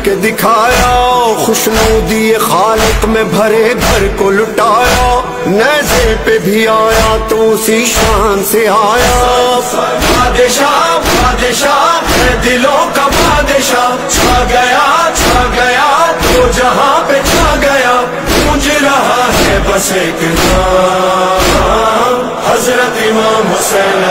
करके दिखाया खुशनूदी खालिक में भरे घर को लुटाया। नैजे पे भी आया तो उसी शान से आया। बादशाह बादशाह दिलों का बादशाह। छा गया छा गया तो जहाँ पे छा गया, गूंज रहा है बस एक नाम। हज़रत इमाम हुसैन